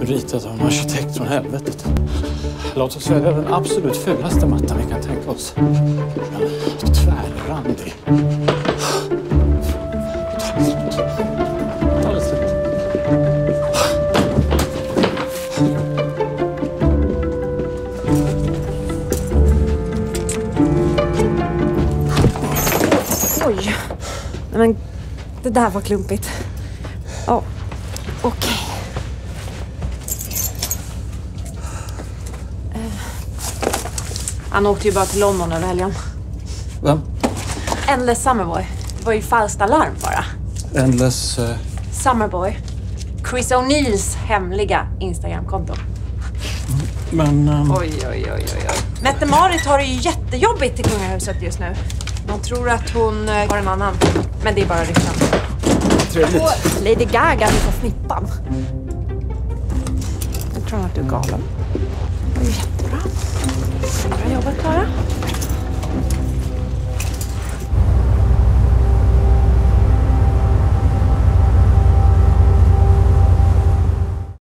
Ritat av en arkitekt från helvetet. Låt oss välja den absolut fulaste mattan vi kan tänka oss. Tvärrandig. Oj. Nej, men det där var klumpigt. Ja, okej. Eh, Han åkte ju bara till London över helgen. Vem? Endless Summerboy. Det var ju falskt alarm bara. Endless... eh, Summerboy. Chris O'Neills hemliga Instagramkonto. men... ehm, Oj, oj, oj, oj, oj. Mette-Marit har det ju jättejobbigt i kungahuset just nu. Man tror att hon har en annan, men det är bara rykten trevligt. Lady Gaga visar snippan. Jag tror att du är galen.